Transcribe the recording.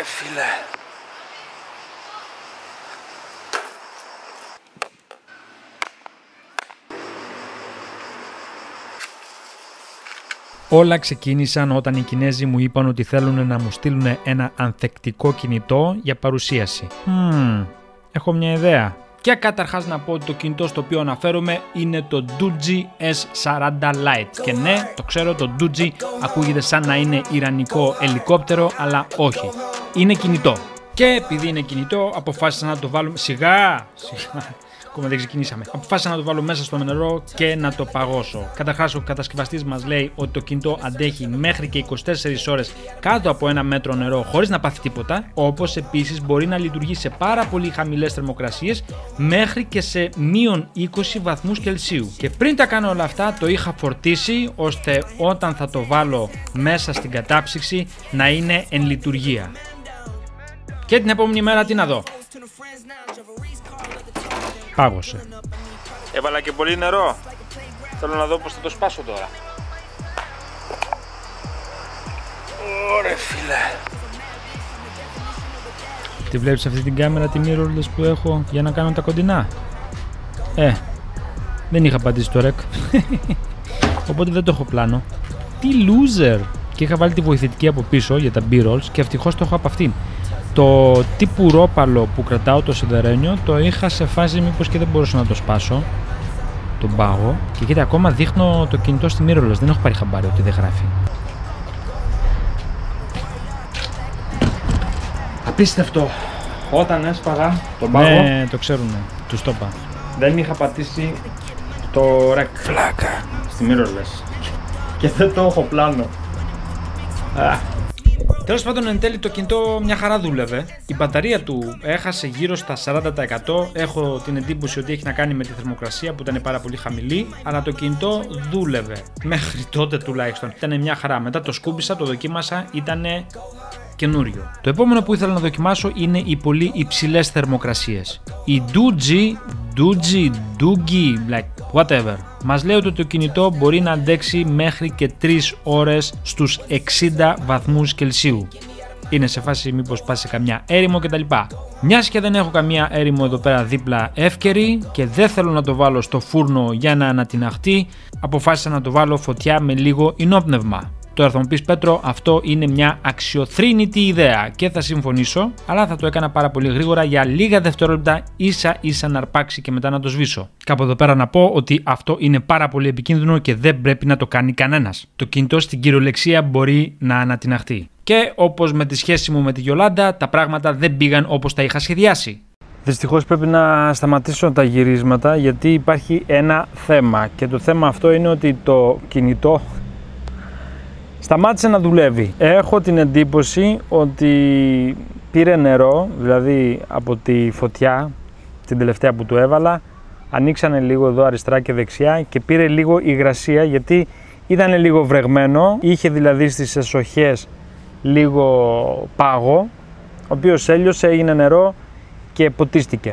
Ωρε φίλε. Όλα ξεκίνησαν όταν οι Κινέζοι μου είπαν ότι θέλουν να μου στείλουν ένα ανθεκτικό κινητό για παρουσίαση. Μμμ, έχω μια ιδέα. Και καταρχάς να πω ότι το κινητό στο οποίο αναφέρομαι είναι το Doogee S40 Lite. Και ναι, το ξέρω, το Doogee ακούγεται σαν να είναι ιρανικό ελικόπτερο, αλλά όχι. Είναι κινητό. Και επειδή είναι κινητό, αποφάσισα να το βάλουμε. Σιγά! Σιγά! Ακόμα δεν ξεκινήσαμε. Αποφάσισα να το βάλω μέσα στο νερό και να το παγώσω. Καταρχάς, ο κατασκευαστής μας λέει ότι το κινητό αντέχει μέχρι και 24 ώρες κάτω από ένα μέτρο νερό χωρίς να πάθει τίποτα. Όπως επίσης μπορεί να λειτουργεί σε πάρα πολύ χαμηλές θερμοκρασίες μέχρι και σε μείον 20 βαθμούς Κελσίου. Και πριν τα κάνω όλα αυτά, το είχα φορτίσει ώστε όταν θα το βάλω μέσα στην κατάψυξη να είναι εν λειτουργία. Και την επόμενη μέρα τι να δω. Πάγωσε. Έβαλα και πολύ νερό. Θέλω να δω πώς θα το σπάσω τώρα. Ωρε φίλε. Τη βλέπεις αυτή την κάμερα τη mirrorless που έχω για να κάνω τα κοντινά; Ε, δεν είχα πατήσει το rec. Οπότε δεν το έχω πλάνο. Τι loser! Και είχα βάλει τη βοηθητική από πίσω για τα b-rolls και ευτυχώς το έχω από αυτήν. Το τύπου ρόπαλο που κρατάω το σιδερένιο το είχα σε φάση μήπως και δεν μπορούσα να το σπάσω τον πάγο και κοίτα ακόμα δείχνω το κινητό στη mirrorless δεν έχω πάρει χαμπάρι ότι δεν γράφει Απίστευτο. Όταν έσπαγα τον πάγο, Ναι, το ξέρουνε, τους το είπα δεν είχα πατήσει το rec. Φλάκα. Στη mirrorless. Και δεν το έχω πλάνο. Α, Τέλος πάντων, εν τέλει το κινητό μια χαρά δούλευε. Η μπαταρία του έχασε γύρω στα 40%. Έχω την εντύπωση ότι έχει να κάνει με τη θερμοκρασία που ήταν πάρα πολύ χαμηλή. Αλλά το κινητό δούλευε. Μέχρι τότε τουλάχιστον. Ήταν μια χαρά. Μετά το σκούμπισα, το δοκίμασα, ήταν καινούριο. Το επόμενο που ήθελα να δοκιμάσω είναι οι πολύ υψηλές θερμοκρασίες. Η Doogee, Doogee, Doogie, like whatever. Μας λέει ότι το κινητό μπορεί να αντέξει μέχρι και 3 ώρες στους 60 βαθμούς Κελσίου. Είναι σε φάση μήπως πάσει σε καμιά έρημο κτλ. Μιας και δεν έχω καμία έρημο εδώ πέρα δίπλα εύκαιρη και δεν θέλω να το βάλω στο φούρνο για να ανατιναχτεί, αποφάσισα να το βάλω φωτιά με λίγο ενόπνευμα. Τώρα θα μου πεις Πέτρο, αυτό είναι μια αξιοθρύνητη ιδέα και θα συμφωνήσω, αλλά θα το έκανα πάρα πολύ γρήγορα για λίγα δευτερόλεπτα ίσα ίσα να αρπάξει και μετά να το σβήσω. Κάπου εδώ πέρα να πω ότι αυτό είναι πάρα πολύ επικίνδυνο και δεν πρέπει να το κάνει κανένας. Το κινητό στην κυριολεξία μπορεί να ανατιναχθεί. Και όπως με τη σχέση μου με τη Γιολάντα, τα πράγματα δεν πήγαν όπως τα είχα σχεδιάσει. Δυστυχώς πρέπει να σταματήσω τα γυρίσματα γιατί υπάρχει ένα θέμα. Και το θέμα αυτό είναι ότι το κινητό σταμάτησε να δουλεύει. Έχω την εντύπωση ότι πήρε νερό, δηλαδή από τη φωτιά, την τελευταία που του έβαλα, ανοίξανε λίγο εδώ αριστερά και δεξιά και πήρε λίγο υγρασία γιατί ήταν λίγο βρεγμένο, είχε δηλαδή στις εσοχές λίγο πάγο, ο οποίος έλειωσε, έγινε νερό και ποτίστηκε.